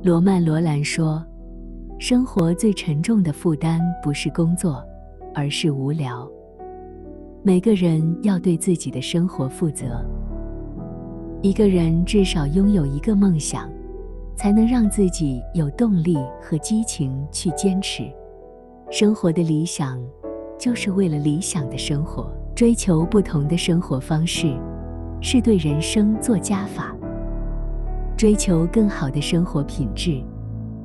罗曼·罗兰说：“生活最沉重的负担不是工作，而是无聊。”每个人要对自己的生活负责。一个人至少拥有一个梦想，才能让自己有动力和激情去坚持。生活的理想，就是为了理想的生活。追求不同的生活方式，是对人生做加法；追求更好的生活品质，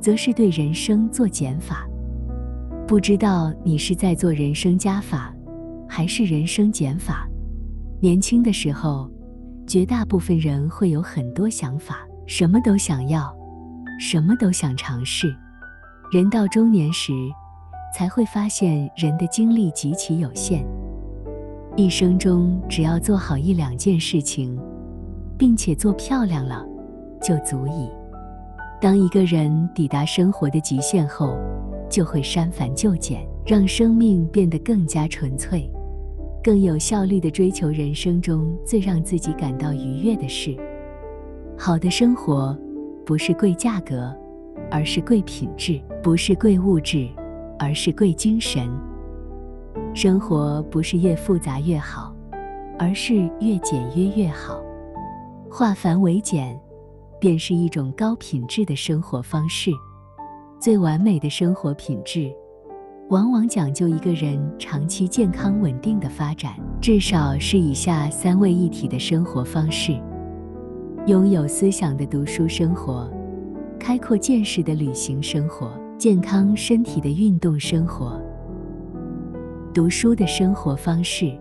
则是对人生做减法。不知道你是在做人生加法，还是人生减法？年轻的时候，绝大部分人会有很多想法，什么都想要，什么都想尝试。人到中年时，才会发现人的精力极其有限。一生中只要做好一两件事情，并且做漂亮了，就足以。当一个人抵达生活的极限后，就会删繁就简，让生命变得更加纯粹，更有效率地追求人生中最让自己感到愉悦的事。好的生活，不是贵价格，而是贵品质；不是贵物质，而是贵精神。生活不是越复杂越好，而是越简约越好。化繁为简，便是一种高品质的生活方式。最完美的生活品质，往往讲究一个人长期健康稳定的发展，至少是以下三位一体的生活方式：拥有思想的读书生活，开阔见识的旅行生活，健康身体的运动生活。读书的生活方式。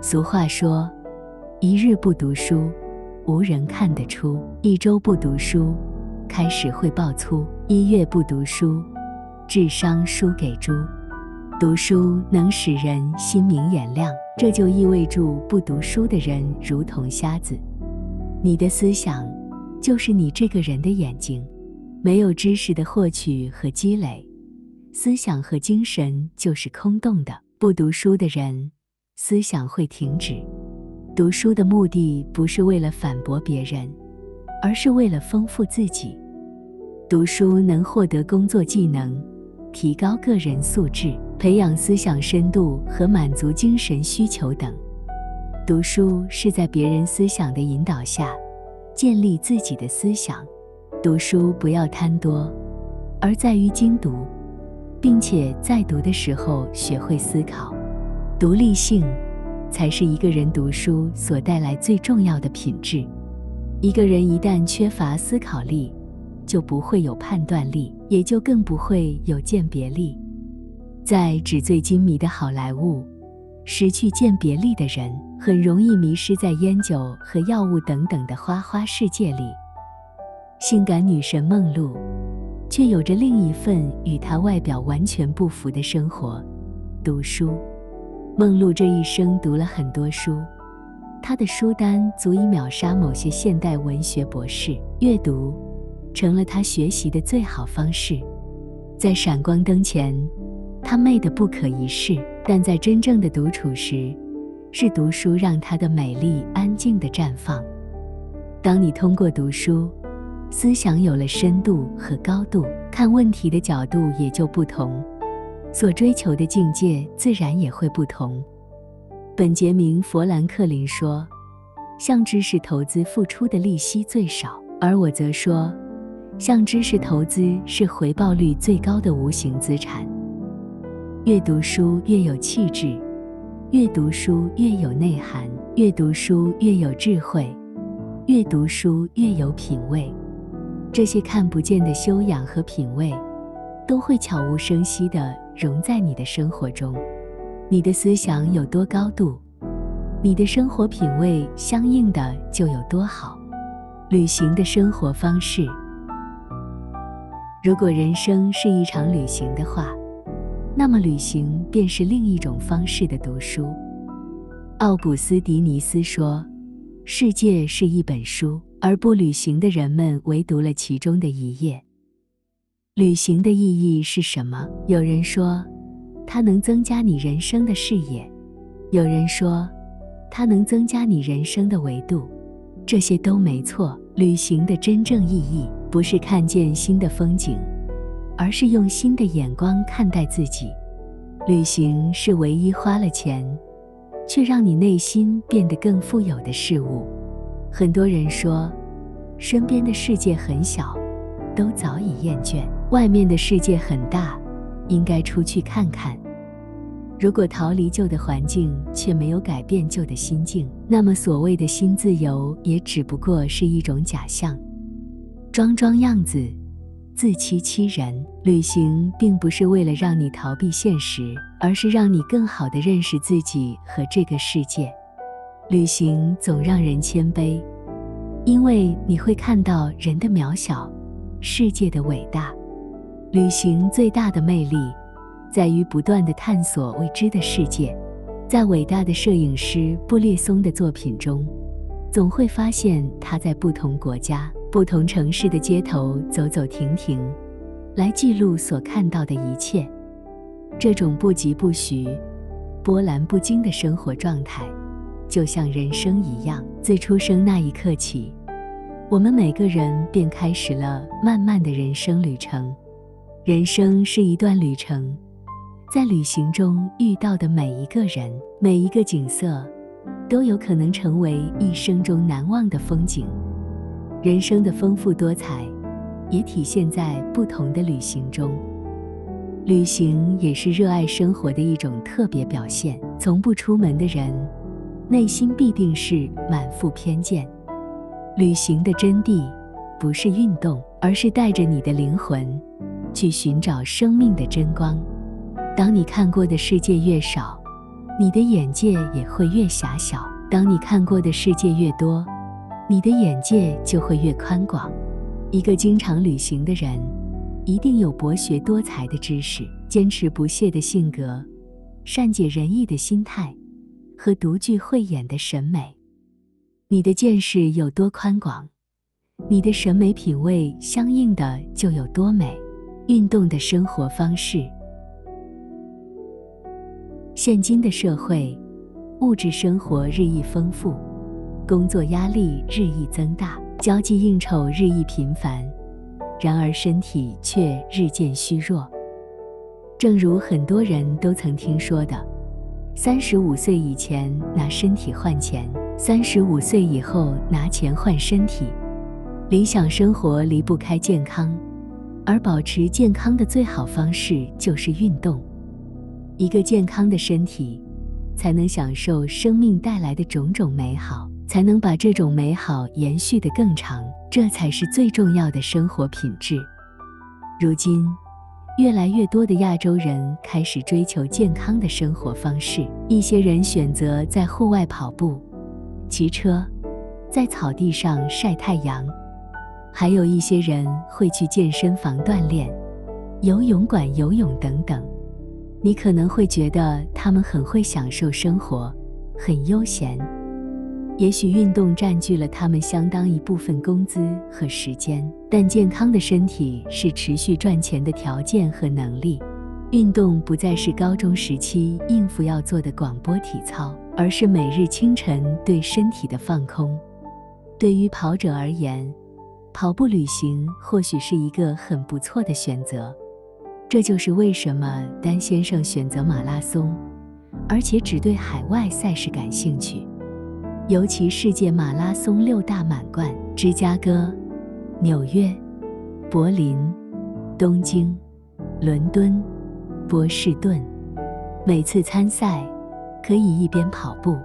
俗话说：“一日不读书，无人看得出；一周不读书，开始会爆粗；一月不读书，智商输给猪。”读书能使人心明眼亮，这就意味着不读书的人如同瞎子。你的思想就是你这个人的眼睛，没有知识的获取和积累。思想和精神就是空洞的。不读书的人，思想会停止。读书的目的不是为了反驳别人，而是为了丰富自己。读书能获得工作技能，提高个人素质，培养思想深度和满足精神需求等。读书是在别人思想的引导下，建立自己的思想。读书不要贪多，而在于精读。并且在读的时候学会思考，独立性才是一个人读书所带来最重要的品质。一个人一旦缺乏思考力，就不会有判断力，也就更不会有鉴别力。在纸醉金迷的好莱坞，失去鉴别力的人很容易迷失在烟酒和药物等等的花花世界里。性感女神梦露。却有着另一份与他外表完全不符的生活——读书。梦露这一生读了很多书，她的书单足以秒杀某些现代文学博士。阅读成了她学习的最好方式。在闪光灯前，她媚得不可一世；但在真正的独处时，是读书让她的美丽安静地绽放。当你通过读书，思想有了深度和高度，看问题的角度也就不同，所追求的境界自然也会不同。本杰明·弗兰克林说：“向知识投资付出的利息最少。”而我则说：“向知识投资是回报率最高的无形资产。”越读书越有气质，越读书越有内涵，越读书越有智慧，越读书越有品味。这些看不见的修养和品味，都会悄无声息地融在你的生活中。你的思想有多高度，你的生活品味相应的就有多好。旅行的生活方式，如果人生是一场旅行的话，那么旅行便是另一种方式的读书。奥古斯迪尼斯说：“世界是一本书。”而不旅行的人们唯读了其中的一页。旅行的意义是什么？有人说，它能增加你人生的视野；有人说，它能增加你人生的维度。这些都没错。旅行的真正意义不是看见新的风景，而是用新的眼光看待自己。旅行是唯一花了钱，却让你内心变得更富有的事物。很多人说，身边的世界很小，都早已厌倦；外面的世界很大，应该出去看看。如果逃离旧的环境，却没有改变旧的心境，那么所谓的新自由，也只不过是一种假象，装装样子，自欺欺人。旅行并不是为了让你逃避现实，而是让你更好地认识自己和这个世界。旅行总让人谦卑，因为你会看到人的渺小，世界的伟大。旅行最大的魅力。在于不断的探索未知的世界，在伟大的摄影师布列松的作品中，总会发现他在不同国家、不同城市的街头走走停停，来记录所看到的一切。这种不疾不徐、波澜不惊的生活状态，就像人生一样。自出生那一刻起，我们每个人便开始了漫漫的人生旅程。人生是一段旅程。在旅行中遇到的每一个人、每一个景色，都有可能成为一生中难忘的风景。人生的丰富多彩，也体现在不同的旅行中。旅行也是热爱生活的一种特别表现。从不出门的人，内心必定是满腹偏见。旅行的真谛，不是运动，而是带着你的灵魂，去寻找生命的真光。当你看过的世界越少，你的眼界也会越狭小；当你看过的世界越多，你的眼界就会越宽广。一个经常旅行的人，一定有博学多才的知识、坚持不懈的性格、善解人意的心态和独具慧眼的审美。你的见识有多宽广，你的审美品味相应的就有多美。运动的生活方式。现今的社会，物质生活日益丰富，工作压力日益增大，交际应酬日益频繁，然而身体却日渐虚弱。正如很多人都曾听说的：“三十五岁以前拿身体换钱，三十五岁以后拿钱换身体。”理想生活离不开健康，而保持健康的最好方式就是运动。一个健康的身体，才能享受生命带来的种种美好，才能把这种美好延续得更长，这才是最重要的生活品质。如今，越来越多的亚洲人开始追求健康的生活方式，一些人选择在户外跑步、骑车，在草地上晒太阳，还有一些人会去健身房锻炼、游泳馆游泳等等。你可能会觉得他们很会享受生活，很悠闲。也许运动占据了他们相当一部分工资和时间，但健康的身体是持续赚钱的条件和能力。运动不再是高中时期应付要做的广播体操，而是每日清晨对身体的放空。对于跑者而言，跑步旅行或许是一个很不错的选择。这就是为什么丹先生选择马拉松，而且只对海外赛事感兴趣，尤其世界马拉松六大满贯：芝加哥、纽约、柏林、东京、伦敦、波士顿。每次参赛，可以一边跑步，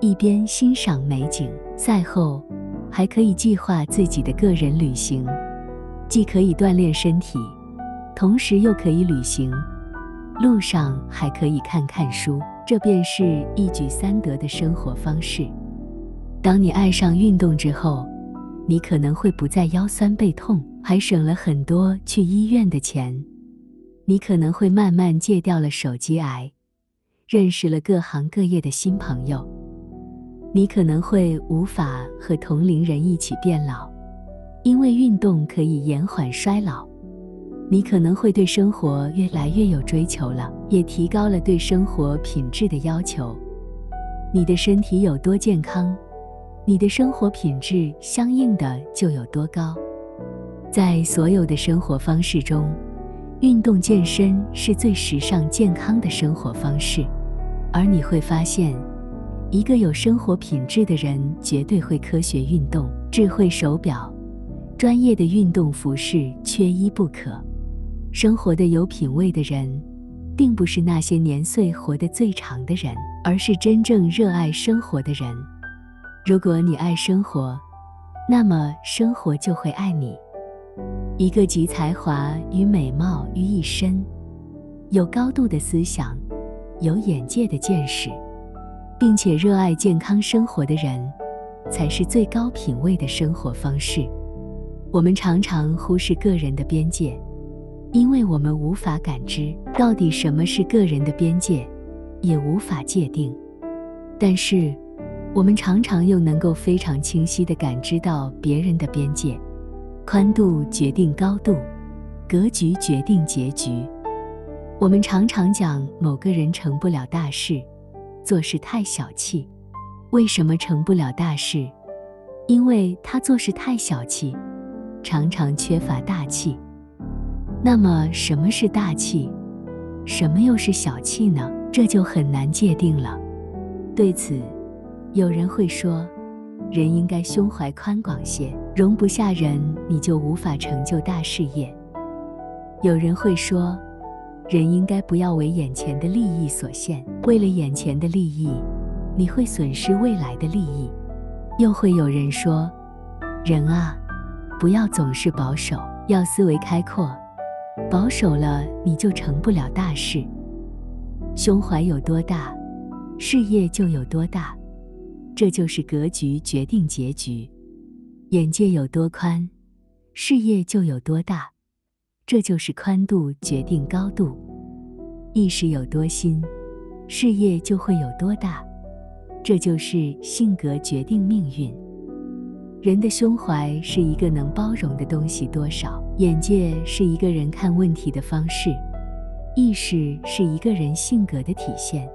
一边欣赏美景。赛后，还可以计划自己的个人旅行，既可以锻炼身体。同时又可以旅行，路上还可以看看书，这便是一举三得的生活方式。当你爱上运动之后，你可能会不再腰酸背痛，还省了很多去医院的钱。你可能会慢慢戒掉了手机癌，认识了各行各业的新朋友。你可能会无法和同龄人一起变老，因为运动可以延缓衰老。你可能会对生活越来越有追求了，也提高了对生活品质的要求。你的身体有多健康，你的生活品质相应的就有多高。在所有的生活方式中，运动健身是最时尚健康的生活方式。而你会发现，一个有生活品质的人绝对会科学运动，智慧手表、专业的运动服饰缺一不可。生活的有品位的人，并不是那些年岁活得最长的人，而是真正热爱生活的人。如果你爱生活，那么生活就会爱你。一个集才华与美貌于一身，有高度的思想，有眼界的见识，并且热爱健康生活的人，才是最高品位的生活方式。我们常常忽视个人的边界，因为我们无法感知到底什么是个人的边界，也无法界定。但是，我们常常又能够非常清晰地感知到别人的边界。宽度决定高度，格局决定结局。我们常常讲某个人成不了大事，做事太小气。为什么成不了大事？因为他做事太小气，常常缺乏大气。那么什么是大气？什么又是小气呢？这就很难界定了。对此，有人会说。人应该胸怀宽广些，容不下人，你就无法成就大事业。有人会说，人应该不要为眼前的利益所限，为了眼前的利益，你会损失未来的利益。又会有人说，人啊，不要总是保守，要思维开阔，保守了你就成不了大事。胸怀有多大，事业就有多大。这就是格局决定结局，眼界有多宽，事业就有多大；这就是宽度决定高度，意识有多新，事业就会有多大；这就是性格决定命运。人的胸怀是一个能包容的东西多少，眼界是一个人看问题的方式，意识是一个人性格的体现。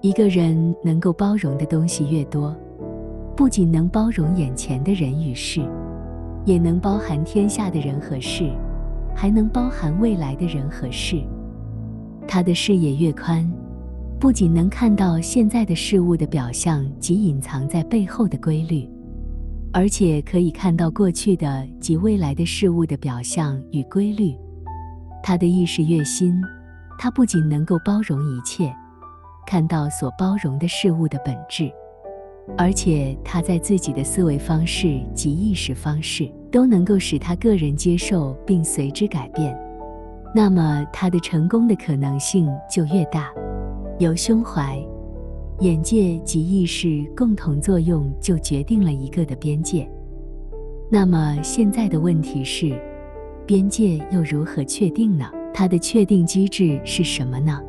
一个人能够包容的东西越多，不仅能包容眼前的人与事，也能包含天下的人和事，还能包含未来的人和事。他的视野越宽，不仅能看到现在的事物的表象及隐藏在背后的规律，而且可以看到过去的及未来的事物的表象与规律。他的意识越新，他不仅能够包容一切。看到所包容的事物的本质，而且他在自己的思维方式及意识方式都能够使他个人接受并随之改变，那么他的成功的可能性就越大。由胸怀、眼界及意识共同作用，就决定了一个的边界。那么现在的问题是，边界又如何确定呢？它的确定机制是什么呢？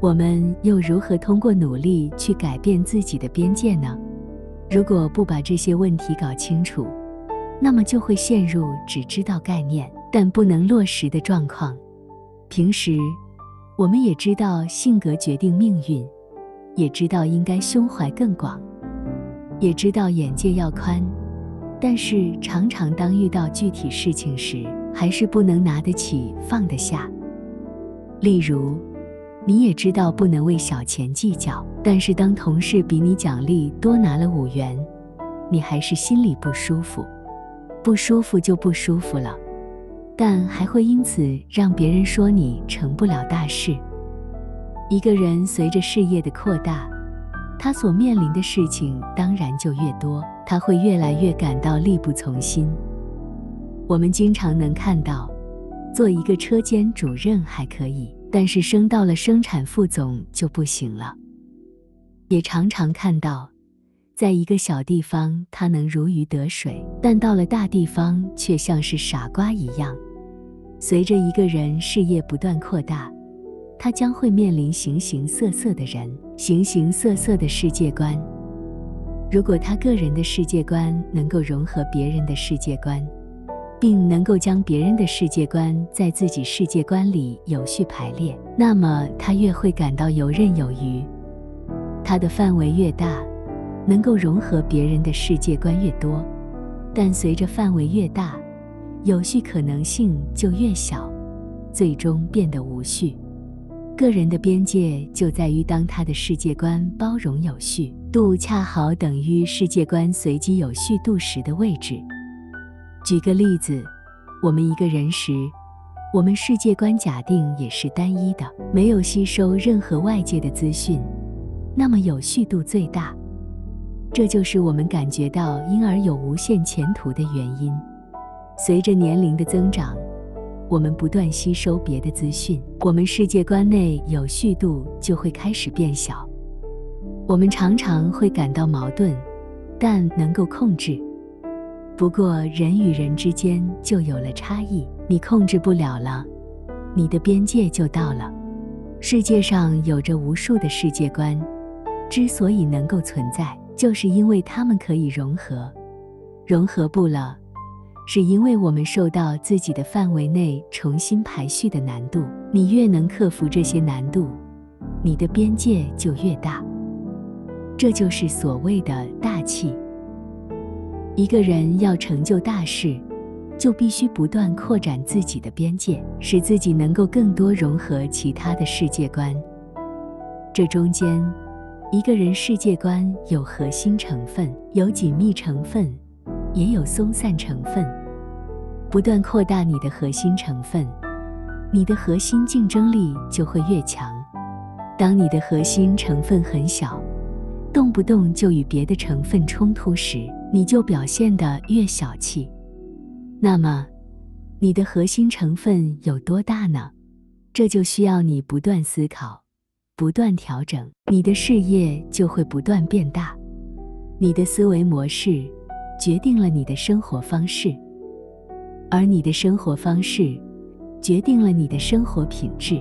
我们又如何通过努力去改变自己的边界呢？如果不把这些问题搞清楚，那么就会陷入只知道概念但不能落实的状况。平时，我们也知道性格决定命运，也知道应该胸怀更广，也知道眼界要宽，但是常常当遇到具体事情时，还是不能拿得起放得下。例如。你也知道不能为小钱计较，但是当同事比你奖励多拿了五元，你还是心里不舒服。不舒服就不舒服了，但还会因此让别人说你成不了大事。一个人随着事业的扩大，他所面临的事情当然就越多，他会越来越感到力不从心。我们经常能看到，做一个车间主任还可以。但是升到了生产副总就不行了。也常常看到，在一个小地方他能如鱼得水，但到了大地方却像是傻瓜一样。随着一个人事业不断扩大，他将会面临形形色色的人，形形色色的世界观。如果他个人的世界观能够融合别人的世界观，并能够将别人的世界观在自己世界观里有序排列，那么他越会感到游刃有余。他的范围越大，能够融合别人的世界观越多。但随着范围越大，有序可能性就越小，最终变得无序。个人的边界就在于，当他的世界观包容有序度恰好等于世界观随机有序度时的位置。举个例子，我们一个人时，我们世界观假定也是单一的，没有吸收任何外界的资讯，那么有序度最大。这就是我们感觉到婴儿有无限前途的原因。随着年龄的增长。我们不断吸收别的资讯，我们世界观内有序度就会开始变小。我们常常会感到矛盾，但能够控制。不过人与人之间就有了差异，你控制不了了，你的边界就到了。世界上有着无数的世界观，之所以能够存在，就是因为它们可以融合。融合不了。是因为我们受到自己的范围内重新排序的难度，你越能克服这些难度，你的边界就越大。这就是所谓的大气。一个人要成就大事，就必须不断扩展自己的边界，使自己能够更多融合其他的世界观。这中间，一个人世界观有核心成分，有紧密成分。也有松散成分，不断扩大你的核心成分，你的核心竞争力就会越强。当你的核心成分很小，动不动就与别的成分冲突时，你就表现得越小气。那么，你的核心成分有多大呢？这就需要你不断思考，不断调整，你的事业就会不断变大，你的思维模式。决定了你的生活方式，而你的生活方式决定了你的生活品质。